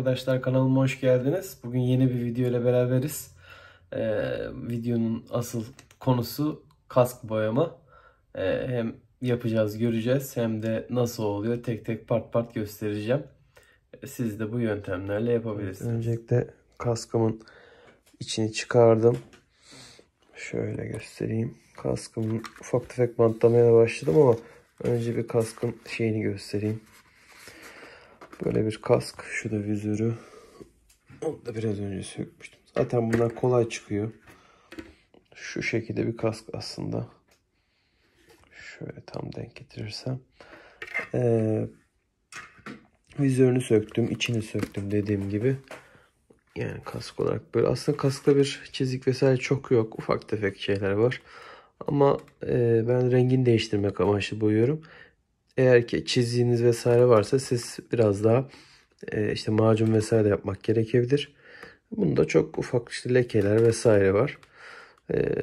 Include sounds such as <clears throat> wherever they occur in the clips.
arkadaşlar kanalıma hoş geldiniz. Bugün yeni bir video ile beraberiz. Ee, videonun asıl konusu kask boyama. Ee, hem yapacağız göreceğiz hem de nasıl oluyor tek tek part part göstereceğim. Ee, siz de bu yöntemlerle yapabilirsiniz. Öncelikle kaskımın içini çıkardım. Şöyle göstereyim. Kaskımın ufak tefek bantlamaya başladım ama önce bir kaskın şeyini göstereyim. Böyle bir kask. Şu da vizörü. Onu da biraz önce sökmüştüm. Zaten bunlar kolay çıkıyor. Şu şekilde bir kask aslında. Şöyle tam denk getirirsem. Ee, vizörünü söktüm. içini söktüm dediğim gibi. Yani kask olarak böyle. Aslında kaskta bir çizik vesaire çok yok. Ufak tefek şeyler var. Ama e, ben rengini değiştirmek amaçlı boyuyorum. Eğer ki çizdiğiniz vesaire varsa siz biraz daha e, işte macun vesaire yapmak gerekebilir. Bunda çok ufak işte lekeler vesaire var. E,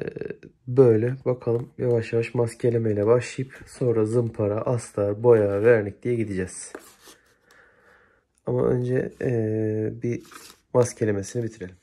böyle bakalım yavaş yavaş maskelemeyle başlayıp sonra zımpara, astar, boya, vernik diye gideceğiz. Ama önce e, bir maskelemesini bitirelim.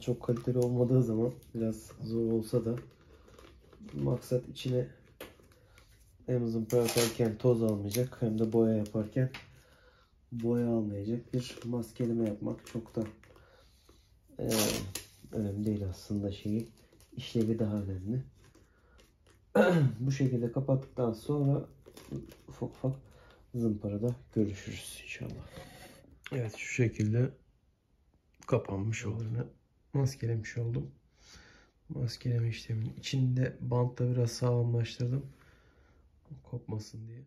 Çok kaliteli olmadığı zaman biraz zor olsa da maksat içine zımpara yaparken toz almayacak hem de boya yaparken boya almayacak bir maskeleme yapmak çok da e, önemli değil aslında şeyi işlevi daha önemli. <clears throat> Bu şekilde kapattıktan sonra ufak ufak zımparada görüşürüz inşallah. Evet şu şekilde kapanmış olduğunu maskelemiş oldum. Maskeleme işleminin içinde bantla biraz sağlamlaştırdım. Kopmasın diye.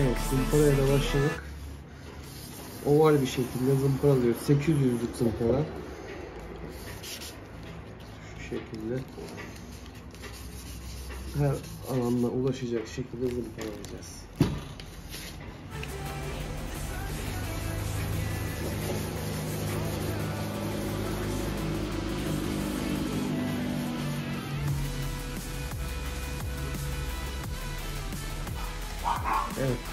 Evet zımparaya da başladık. Oval bir şekilde zımparalıyor. 800'lük zımpara. Şu şekilde. Her alanına ulaşacak şekilde zımparalayacağız.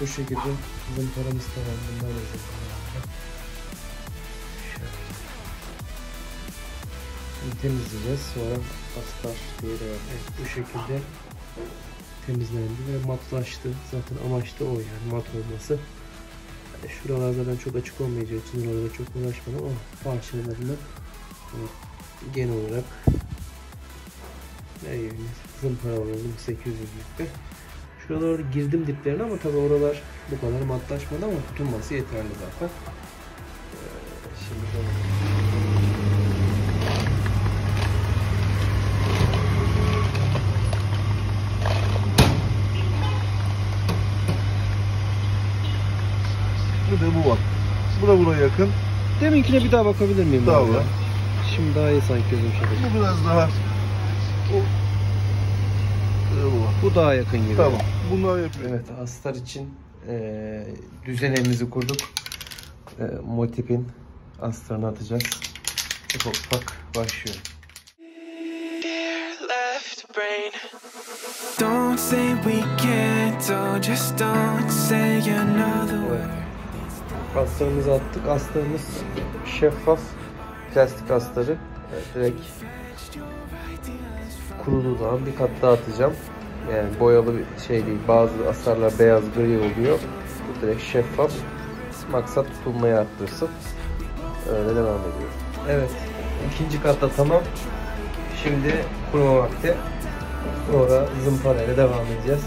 Bu şekilde zımparamız tamam. Bunlar da. Şimdi temizleyeceğiz. Sonra astar diye devam. Evet bu şekilde temizlendi ve matlaştı. Zaten amaç da o yani mat olması. Yani şuralar zaten çok açık olmayacağı için orada çok uğraşmadım ama parçalarını genel olarak her yerini zımparaladım 800'lükte. Şuralara girdim diplerine ama tabi oralar bu kadar matlaşmadı ama tutunması yeterli zaten. Şimdi Bir de bu var. Bu da buna yakın. Deminkine bir daha bakabilir miyim? Daha var. Şimdi daha iyi sanki gözüm şöyle. Bu biraz daha. O. Bu daha yakın gibi. Tamam. Bunlar yapıyor. Evet astar için e, düzenimizi kurduk. E, Motip'in astarını atacağız. Ufak ufak başlıyor. left brain. Don't say we can't, oh, just don't say another word. Astarımızı attık. Astarımız şeffaf plastik astarı. Evet, direkt kuruduğu zaman bir kat daha atacağım. Yani boyalı bir şey değil. Bazı astarlar beyaz gri oluyor. Bu direkt şeffaf. Maksat tutulmayı arttırsın. Öyle devam ediyor. Evet. ikinci katta tamam. Şimdi kuruma vakti. Sonra zımparayla devam edeceğiz.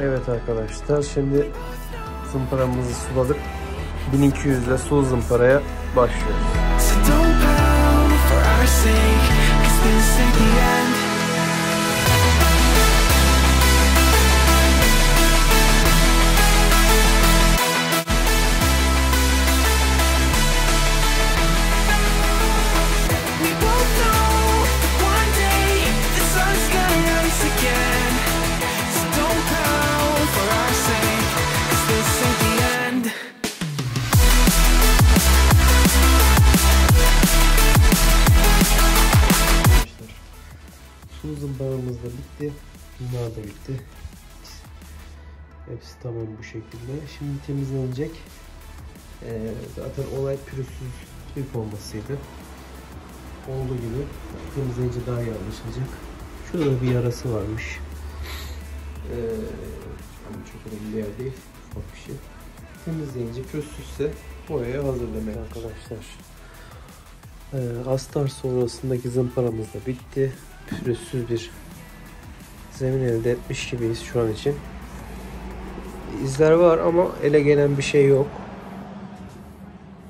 Evet arkadaşlar şimdi zımparamızı suladık. 1200 ile sulu zımparaya başlıyoruz. So don't bitti. Bunlar da bitti. Hepsi tamam bu şekilde. Şimdi temizlenecek. Ee, zaten olay pürüzsüzlük olmasıydı. Olduğu gibi temizleyince daha iyi anlaşılacak. Şurada bir yarası varmış. Ee, ama çok önemli bir yer değil. Ufak bir şey. Temizleyince pürüzsüzse boyaya hazırlamaya arkadaşlar. Ee, astar sonrasındaki zımparamız da bitti. Pürüzsüz bir zemin elde etmiş gibiyiz şu an için. İzler var ama ele gelen bir şey yok.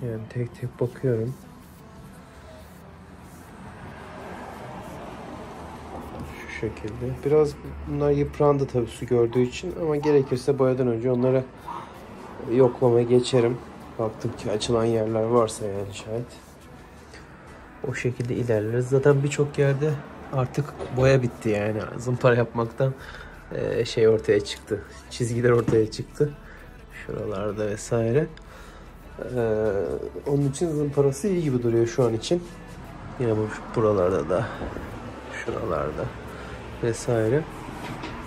Yani tek tek bakıyorum. Şu şekilde. Biraz bunlar yıprandı tabii su gördüğü için ama gerekirse boyadan önce onları yoklamaya geçerim. Baktım ki açılan yerler varsa yani şayet. O şekilde ilerleriz. Zaten birçok yerde artık boya bitti yani. Zımpara yapmaktan e, şey ortaya çıktı. Çizgiler ortaya çıktı. Şuralarda vesaire. Ee, onun için zımparası iyi gibi duruyor şu an için. Yine bu buralarda da şuralarda vesaire.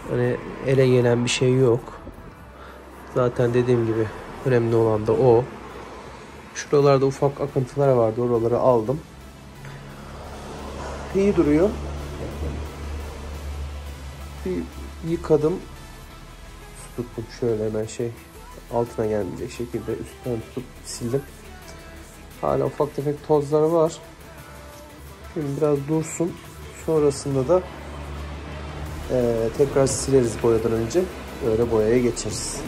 Hani ele gelen bir şey yok. Zaten dediğim gibi önemli olan da o. Şuralarda ufak akıntılar vardı. Oraları aldım. İyi duruyor. Bir yıkadım. Su tuttum şöyle hemen şey altına gelmeyecek şekilde üstten tutup sildim. Hala ufak tefek tozları var. Şimdi biraz dursun. Sonrasında da e, tekrar sileriz boyadan önce. Öyle boyaya geçeriz.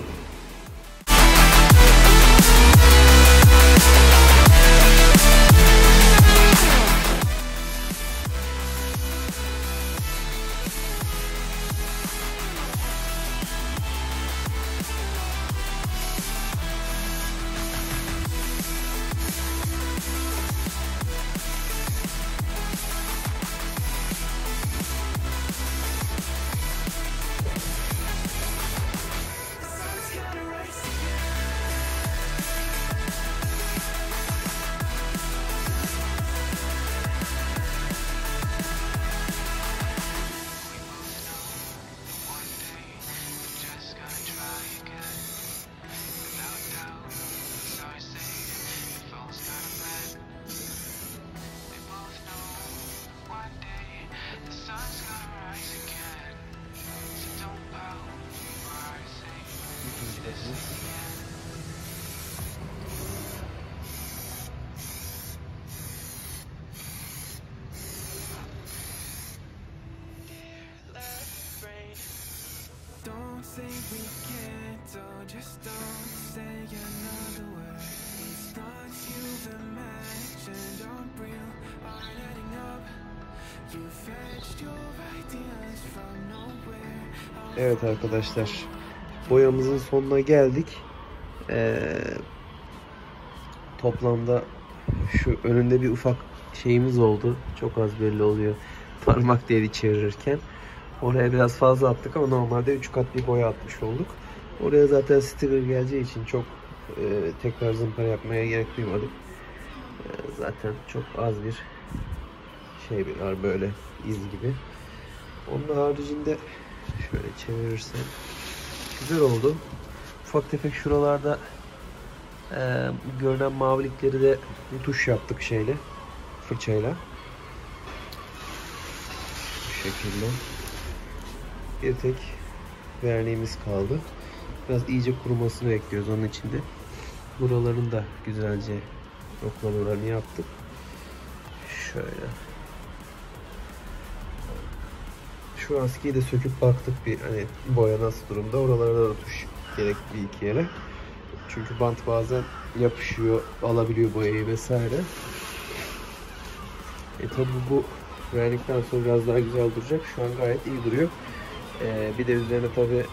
Evet arkadaşlar. Boyamızın sonuna geldik. Ee, toplamda şu önünde bir ufak şeyimiz oldu. Çok az belli oluyor. Parmak deli çevirirken. Oraya biraz fazla attık ama normalde 3 kat bir boya atmış olduk. Oraya zaten sticker geleceği için çok e, tekrar zımpara yapmaya gerek duymadık. E, zaten çok az bir şey var böyle iz gibi. Onun haricinde şöyle çevirirsem güzel oldu. Ufak tefek şuralarda e, görünen mavilikleri de tuş yaptık şeyle fırçayla. Bu şekilde. Bir tek verniğimiz kaldı. Biraz iyice kurumasını bekliyoruz onun için de. Buraların da güzelce yoklamalarını yaptık. Şöyle. Şu askiyi de söküp baktık bir hani boya nasıl durumda. Oralarda da tuş gerek bir iki yere. Çünkü bant bazen yapışıyor, alabiliyor boyayı vesaire. E tabi bu verdikten sonra biraz daha güzel duracak. Şu an gayet iyi duruyor. E, bir de üzerine tabi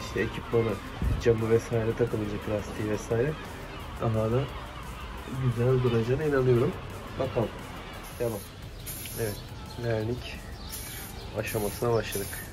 işte ekipmanı, camı vesaire takılacak lastiği vesaire. Daha da güzel duracağına inanıyorum. Bakalım. Devam. Evet. Vernik aşamasına başladık.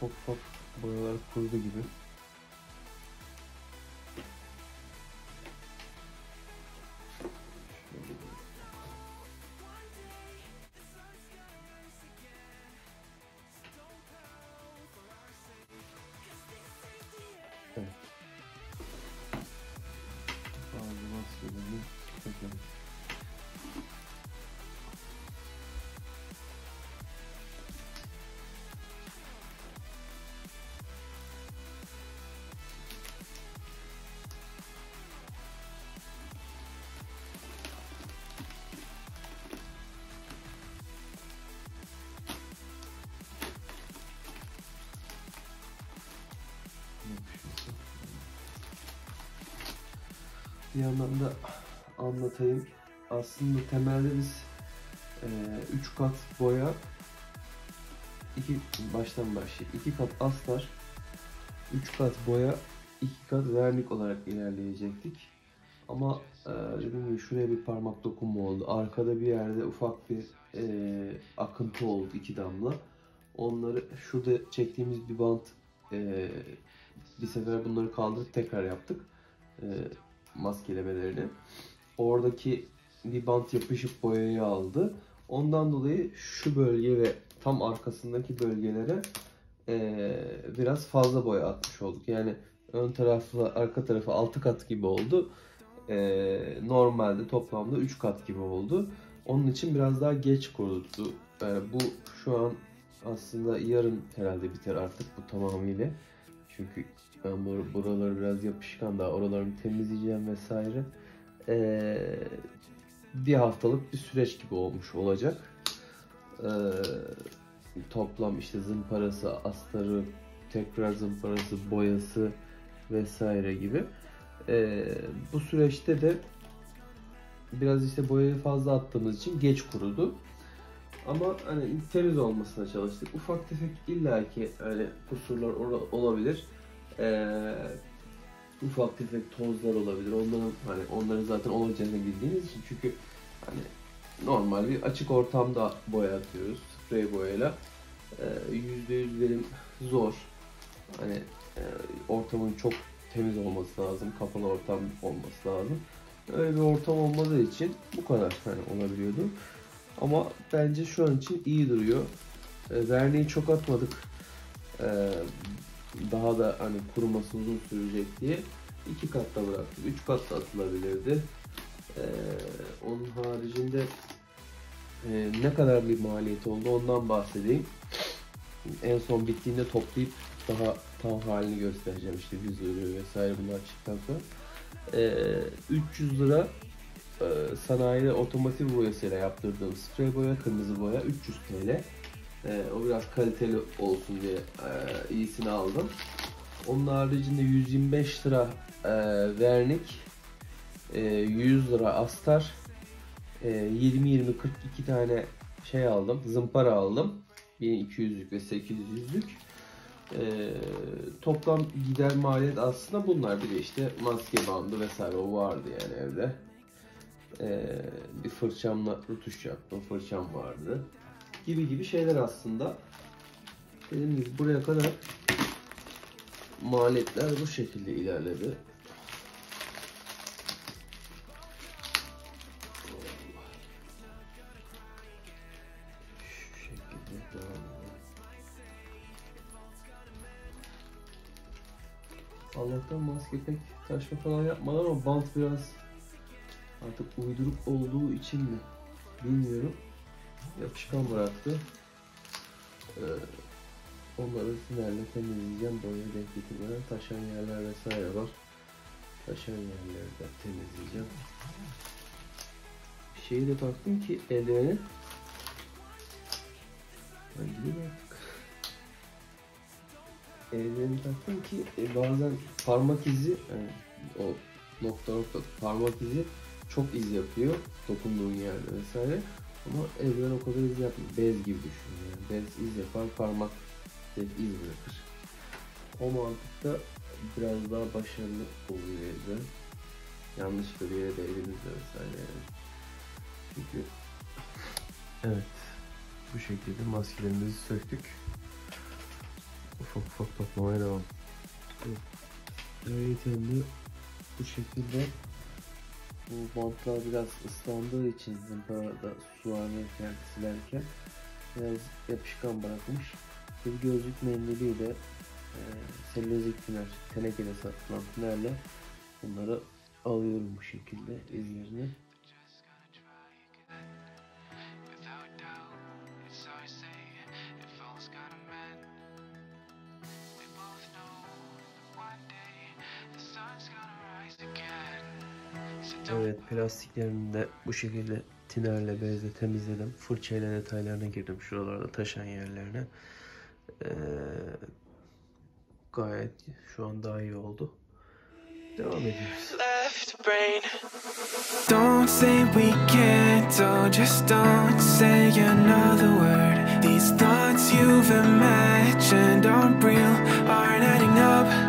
Ufak ufak boyalar kurudu gibi. Bir yandan da anlatayım. Aslında temelde biz 3 kat boya, iki baştan başlayayım. 2 kat astar, 3 kat boya, 2 kat vernik olarak ilerleyecektik. Ama e, gibi şuraya bir parmak dokunma oldu. Arkada bir yerde ufak bir e, akıntı oldu iki damla. Onları şurada çektiğimiz bir bant e, bir sefer bunları kaldırıp tekrar yaptık. E, maskelemelerini. Oradaki bir bant yapışıp boyayı aldı. Ondan dolayı şu bölge ve tam arkasındaki bölgelere eee, biraz fazla boya atmış olduk. Yani ön tarafla arka tarafı 6 kat gibi oldu. Eee, normalde toplamda 3 kat gibi oldu. Onun için biraz daha geç kurudu. Yani bu şu an aslında yarın herhalde biter artık bu tamamıyla. Çünkü ben bur- buraları biraz yapışkan daha oralarını temizleyeceğim vesaire. Ee, bir haftalık bir süreç gibi olmuş olacak. Ee, toplam işte zımparası, astarı, tekrar zımparası, boyası vesaire gibi. Ee, bu süreçte de biraz işte boyayı fazla attığımız için geç kurudu. Ama hani temiz olmasına çalıştık. Ufak tefek illaki hani kusurlar ola- olabilir. Ee, ufak tefek tozlar olabilir. Onların hani onların zaten olacağını bildiğiniz için çünkü hani normal bir açık ortamda boya atıyoruz sprey boyayla. Ee, Yüzde yüz verim zor. Hani e, ortamın çok temiz olması lazım, kapalı ortam olması lazım. Öyle bir ortam olmadığı için bu kadar hani olabiliyordu. Ama bence şu an için iyi duruyor. E, verniği çok atmadık. E, daha da hani kuruması uzun sürecek diye iki katta bıraktık. Üç katta atılabilirdi. E, onun haricinde e, ne kadar bir maliyet oldu ondan bahsedeyim. En son bittiğinde toplayıp daha tam halini göstereceğim işte vizörü vesaire bunlar çıktıktan sonra. E, 300 lira e, sanayide otomotiv boyasıyla yaptırdığım sprey boya, kırmızı boya 300 TL. E, o biraz kaliteli olsun diye e, iyisini aldım. Onun haricinde 125 lira e, vernik, e, 100 lira astar, e, 20-20-42 tane şey aldım, zımpara aldım. 1200'lük ve 800'lük. E, toplam gider maliyet aslında bunlar. Bir de işte maske bandı vesaire o vardı yani evde. Ee, bir fırçamla rutuş yaptım. Fırçam vardı. Gibi gibi şeyler aslında. Dediğim gibi buraya kadar maliyetler bu şekilde ilerledi. Allah'tan maske pek taşma falan yapmadı ama bant biraz artık uyduruk olduğu için mi bilmiyorum. Yapışkan bıraktı. Ee, onları sinerle temizleyeceğim. Boya denk getirmeden taşan yerler vesaire var. Taşan yerleri de temizleyeceğim. Şeyi de taktım ki eldiveni. Ben gideyim artık. Taktım ki e, bazen parmak izi yani o nokta nokta parmak izi çok iz yapıyor dokunduğun yerde vesaire. Ama eldiven o kadar iz yapmıyor. Bez gibi düşün yani. Bez iz yapar, parmak direkt iz bırakır. O mantıkta biraz daha başarılı oluyor eldiven. Yanlışlıkla bir yere değdiğinizde vesaire yani. Çünkü evet bu şekilde maskelerimizi söktük. ufak ufak toplamaya devam. Ayrıca bu şekilde bu bantlar biraz ıslandığı için zımparada su alırken silerken biraz yapışkan bırakmış. Bir gözlük mendiliyle e, selülozik tiner, tenekede satılan tinerle bunları alıyorum bu şekilde izlerini. Evet plastiklerini de bu şekilde tinerle bezle temizledim. Fırçayla detaylarına girdim şuralarda taşan yerlerine. Ee, gayet şu an daha iyi oldu. Devam ediyoruz. left brain. Don't say we can't, oh, just don't say another word. These thoughts you've imagined aren't real, aren't adding up.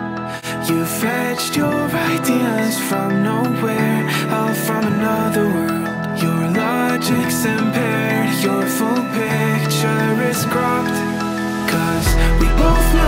You fetched your ideas from nowhere, all from another world. Your logic's impaired, your full picture is cropped. Cause we both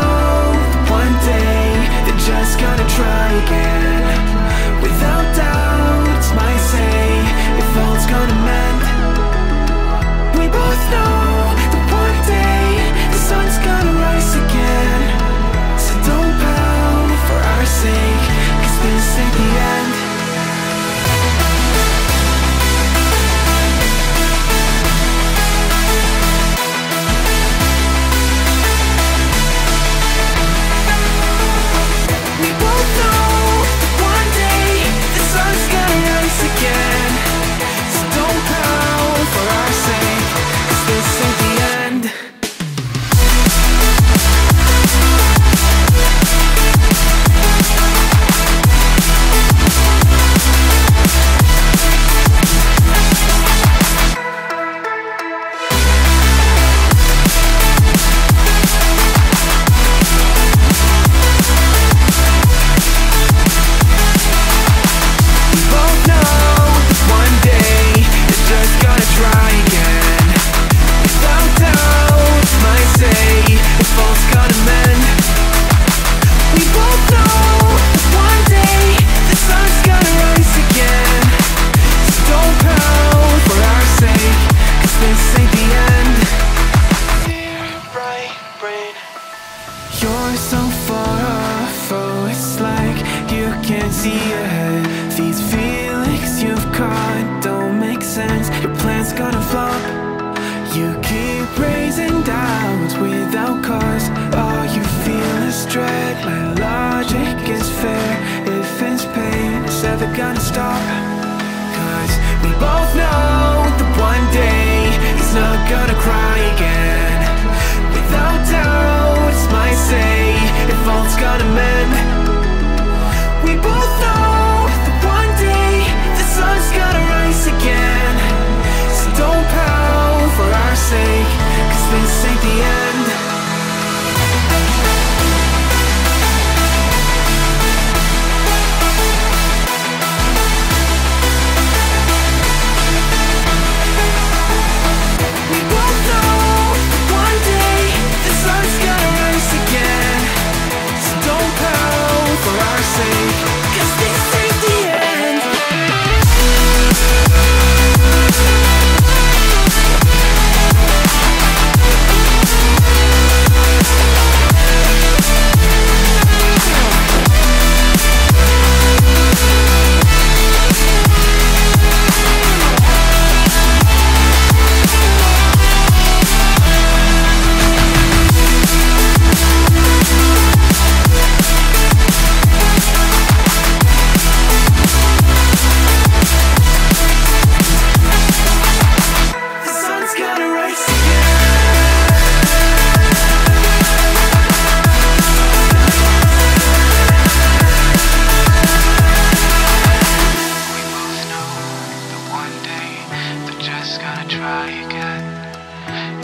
just gonna try again.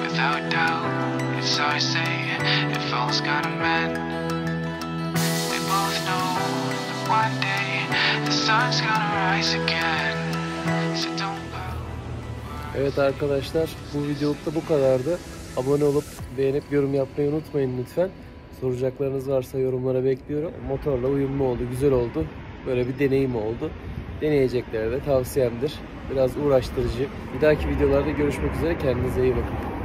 Without doubt, it's our say if all's gonna mend. We both know that one day the sun's gonna rise again. So don't. Evet arkadaşlar bu videoluk da bu kadardı. Abone olup beğenip yorum yapmayı unutmayın lütfen. Soracaklarınız varsa yorumlara bekliyorum. Motorla uyumlu oldu, güzel oldu. Böyle bir deneyim oldu. Deneyeceklere de tavsiyemdir. Biraz uğraştırıcı. Bir dahaki videolarda görüşmek üzere. Kendinize iyi bakın.